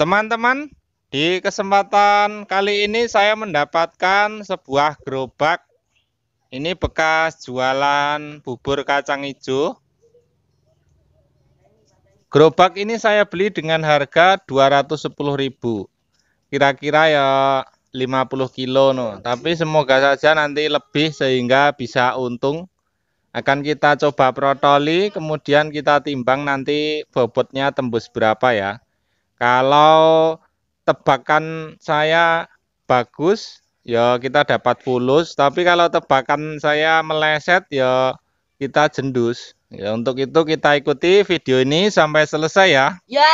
Teman-teman, di kesempatan kali ini saya mendapatkan sebuah gerobak. Ini bekas jualan bubur kacang hijau. Gerobak ini saya beli dengan harga 210.000. Kira-kira ya 50 kilo no. Tapi semoga saja nanti lebih sehingga bisa untung. Akan kita coba protoli, kemudian kita timbang nanti bobotnya tembus berapa ya. Kalau tebakan saya bagus, ya kita dapat fulus. Tapi kalau tebakan saya meleset, ya kita jendus. Ya, untuk itu kita ikuti video ini sampai selesai ya. Ya.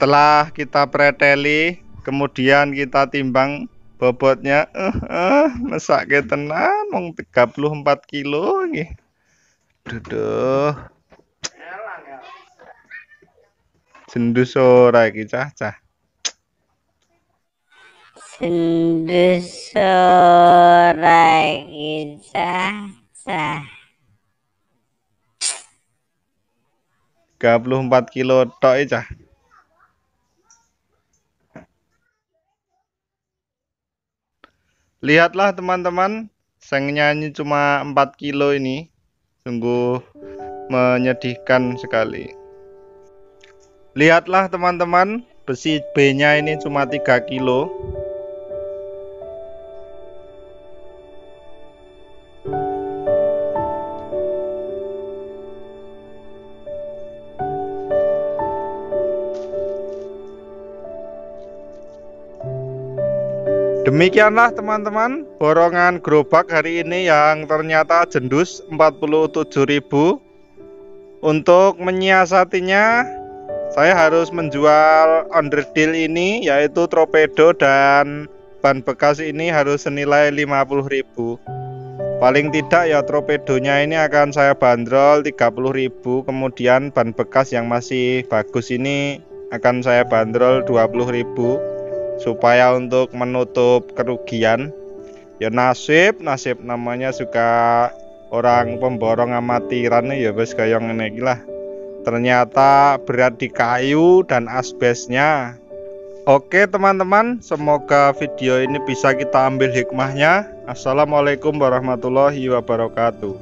Setelah kita preteli, kemudian kita timbang bobotnya eh eh mesake tenan mung 34 kilo nggih. Duduh. Jendus ora iki cah-cah. Sendus ora iki cah-cah. 34 kilo tok cah. Lihatlah teman-teman, sengnya ini cuma 4 kilo ini. Sungguh menyedihkan sekali. Lihatlah teman-teman. Besi B nya ini cuma 3 kilo Demikianlah teman-teman borongan gerobak hari ini yang ternyata jendus 47.000 Untuk menyiasatinya saya harus menjual underdeal ini yaitu torpedo dan ban bekas ini harus senilai 50.000 Paling tidak ya torpedonya ini akan saya bandrol 30.000 kemudian ban bekas yang masih bagus ini akan saya bandrol 20.000 supaya untuk menutup kerugian. Ya nasib nasib namanya suka orang pemborong amatiran ya bos kayak ini lah. Ternyata berat di kayu dan asbesnya. Oke teman-teman semoga video ini bisa kita ambil hikmahnya. Assalamualaikum warahmatullahi wabarakatuh